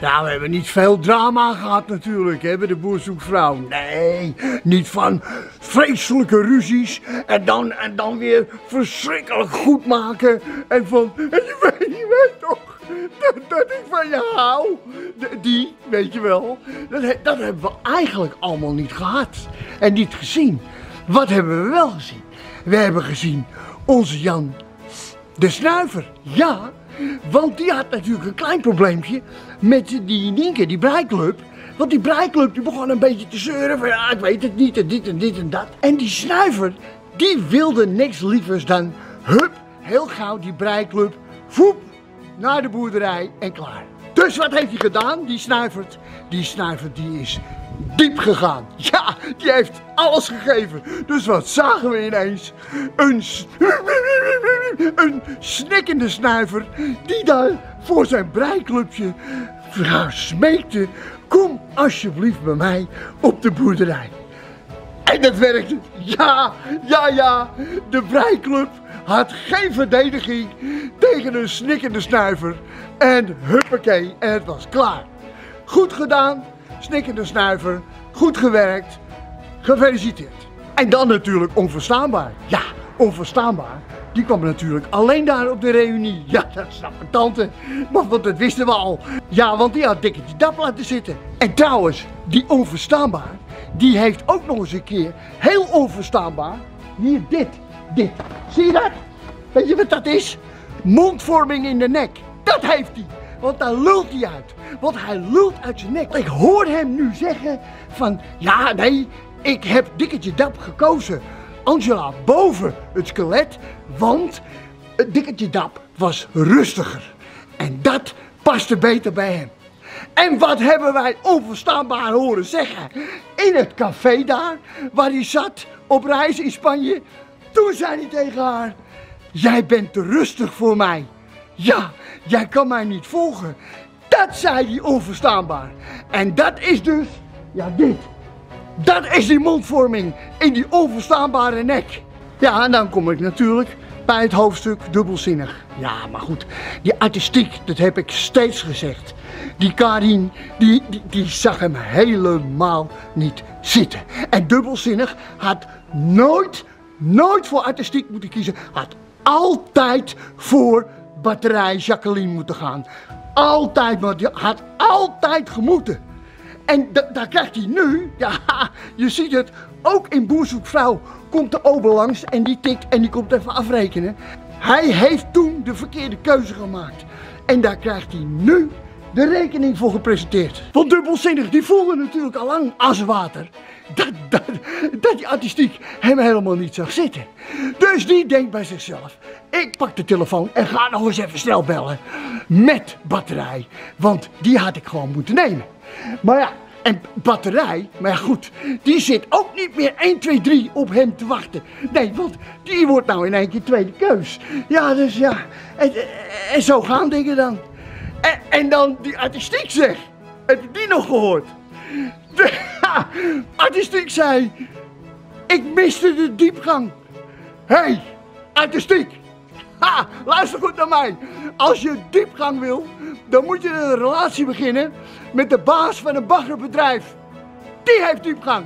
Ja, we hebben niet veel drama gehad natuurlijk, hè, bij de boerzoekvrouw. Nee, niet van vreselijke ruzies en dan, en dan weer verschrikkelijk goed maken. En van, en je weet, je weet toch dat, dat ik van je hou. Die, weet je wel. Dat, dat hebben we eigenlijk allemaal niet gehad en niet gezien. Wat hebben we wel gezien? We hebben gezien onze Jan de snuiver, ja. Want die had natuurlijk een klein probleempje met die Nienke, die breiklub. Want die breiklub die begon een beetje te zeuren van ja, ik weet het niet en dit en dit en dat. En die snuiver, die wilde niks lievers dan hup, heel gauw die breiklub, voep, naar de boerderij en klaar. Dus wat heeft hij gedaan, die snuivert? Die snuivert die is diep gegaan. Ja, die heeft alles gegeven. Dus wat zagen we ineens? Een, een snikkende snuiver die daar voor zijn breiklubje smeekte. Kom alsjeblieft bij mij op de boerderij. En dat werkte. Ja, ja, ja. De breiklub had geen verdediging tegen een snikkende snuiver. En huppakee, en het was klaar. Goed gedaan, snikkende snuiver. Goed gewerkt. Gefeliciteerd. En dan natuurlijk onverstaanbaar. Ja, onverstaanbaar. Die kwam natuurlijk alleen daar op de reunie. Ja, dat snapt mijn tante. Maar want dat wisten we al. Ja, want die had dikketje dap laten zitten. En trouwens, die onverstaanbaar, die heeft ook nog eens een keer heel onverstaanbaar. Hier, dit, dit. Zie je dat? Weet je wat dat is? Mondvorming in de nek. Dat heeft hij. Want daar lult hij uit. Want hij lult uit zijn nek. Ik hoor hem nu zeggen van, ja nee, ik heb dikketje dap gekozen. Angela boven het skelet, want dikketje dap was rustiger. En dat paste beter bij hem. En wat hebben wij onverstaanbaar horen zeggen? In het café daar, waar hij zat op reis in Spanje. Toen zei hij tegen haar, jij bent te rustig voor mij. Ja, jij kan mij niet volgen. Dat zei hij onverstaanbaar. En dat is dus, ja dit. Dat is die mondvorming in die onverstaanbare nek. Ja, en dan kom ik natuurlijk bij het hoofdstuk dubbelzinnig. Ja, maar goed, die artistiek, dat heb ik steeds gezegd. Die Karin, die, die, die zag hem helemaal niet zitten. En dubbelzinnig had nooit, nooit voor artistiek moeten kiezen. Had altijd voor batterij Jacqueline moeten gaan. Altijd, maar die had altijd gemoeten. En da- daar krijgt hij nu, ja, je ziet het, ook in Boerzoekvrouw komt de ober langs en die tikt en die komt even afrekenen. Hij heeft toen de verkeerde keuze gemaakt. En daar krijgt hij nu de rekening voor gepresenteerd. Want dubbelzinnig, die voelde natuurlijk al lang als water. Dat, dat, die artistiek hem helemaal niet zag zitten. Dus die denkt bij zichzelf, ik pak de telefoon en ga nog eens even snel bellen. Met batterij, want die had ik gewoon moeten nemen. Maar ja, en batterij, maar goed, die zit ook niet meer 1, 2, 3 op hem te wachten. Nee, want die wordt nou in één keer tweede keus. Ja, dus ja, en, en zo gaan dingen dan. En, en dan die artistiek zeg, heb je die nog gehoord? Artistiek zei, ik miste de diepgang. Hé, hey, artistiek, Ha, luister goed naar mij. Als je diepgang wil, dan moet je een relatie beginnen met de baas van een baggerbedrijf. Die heeft diepgang.